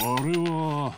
あれは。